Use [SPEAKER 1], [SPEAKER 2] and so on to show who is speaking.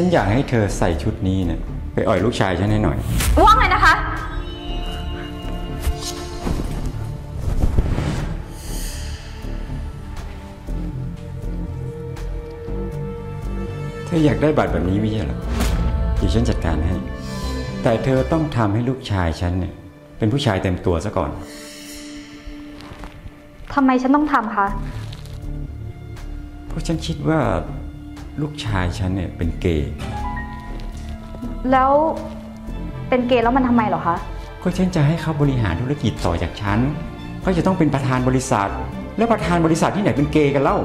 [SPEAKER 1] ฉันอยากให้เธอใส่ชุดนี้เนี่ยไปอ่อยลูกชายฉันให้หน่อย
[SPEAKER 2] ว่าไงนะคะ
[SPEAKER 1] เธออยากได้บัตรแบบนี้ไม่ใช่เหรอเดี๋ยวฉันจัดการให้ แต่เธอต้องทำให้ลูกชายฉันเนี่ยเป็นผู้ชายเต็มตัวซะก่อน
[SPEAKER 2] ทำไมฉันต้องทำคะ
[SPEAKER 1] เพราะฉันคิดว่า ลูกชายฉันเนี่ยเป็นเกย์
[SPEAKER 2] แล้วเป็นเกย์แล้วมันทำไมเหรอคะ
[SPEAKER 1] ก็ฉันจะให้เขาบริหารธุรกิจต่อจากฉันเขาจะต้องเป็นประธานบริษัท แล้วประธานบริษัทที่ไหนเป็นเกย์กันเล่า